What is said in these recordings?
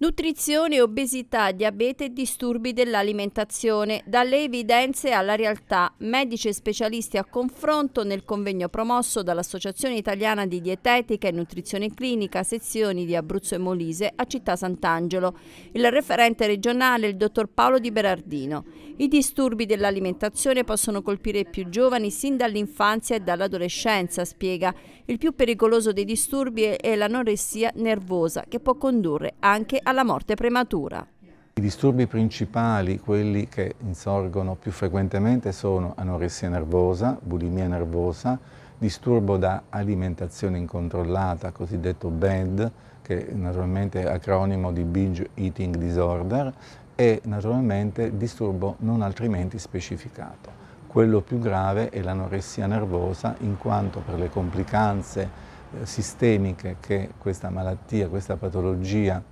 Nutrizione, obesità, diabete e disturbi dell'alimentazione. Dalle evidenze alla realtà. Medici e specialisti a confronto nel convegno promosso dall'Associazione Italiana di Dietetica e Nutrizione Clinica, sezioni di Abruzzo e Molise a Città Sant'Angelo. Il referente regionale il dottor Paolo Di Berardino. I disturbi dell'alimentazione possono colpire i più giovani sin dall'infanzia e dall'adolescenza, spiega. Il più pericoloso dei disturbi è l'anoressia nervosa, che può condurre anche alla morte prematura. I disturbi principali, quelli che insorgono più frequentemente, sono anoressia nervosa, bulimia nervosa, disturbo da alimentazione incontrollata, cosiddetto BED, che naturalmente è acronimo di Binge Eating Disorder, e naturalmente disturbo non altrimenti specificato. Quello più grave è l'anoressia nervosa in quanto per le complicanze eh, sistemiche che questa malattia, questa patologia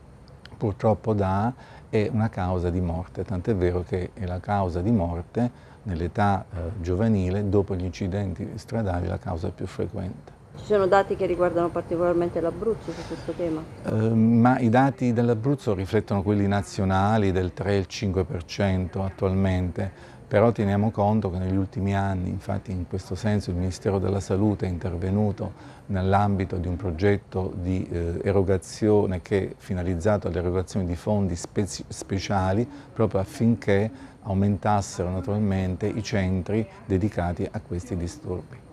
purtroppo dà è una causa di morte, tant'è vero che è la causa di morte nell'età eh, giovanile, dopo gli incidenti stradali, la causa più frequente. Ci sono dati che riguardano particolarmente l'Abruzzo su questo tema? Eh, ma i dati dell'Abruzzo riflettono quelli nazionali del 3-5% attualmente, però teniamo conto che negli ultimi anni, infatti in questo senso il Ministero della Salute è intervenuto nell'ambito di un progetto di eh, erogazione che è finalizzato all'erogazione di fondi speci speciali proprio affinché aumentassero naturalmente i centri dedicati a questi disturbi.